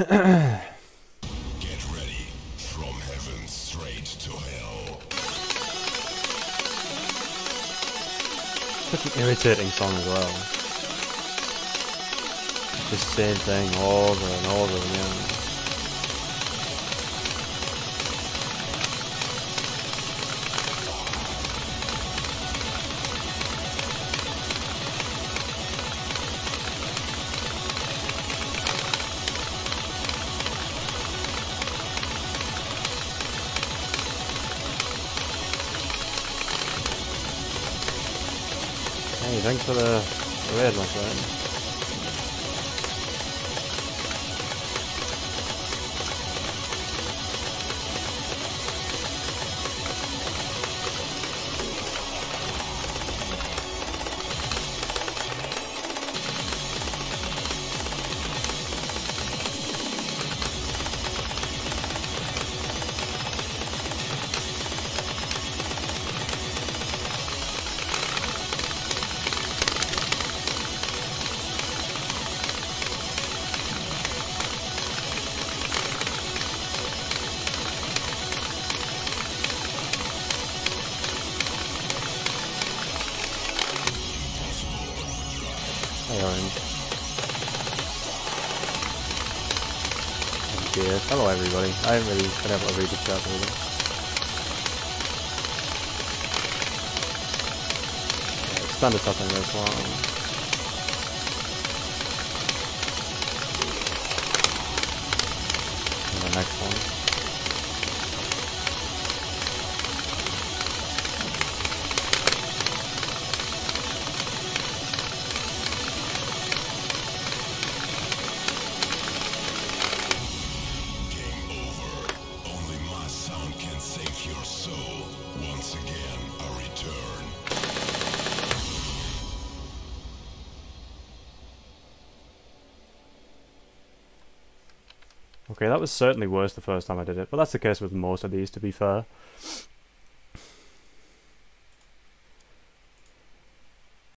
Get ready. From heaven straight to hell. Such an irritating song as well. The same thing over and over again. Hey, thanks for the raid, my friend. Orange. Cheers. Hello, everybody. I haven't really been able to read the chat really. Yeah, standard this one. And the next one. Okay, that was certainly worse the first time I did it, but that's the case with most of these, to be fair.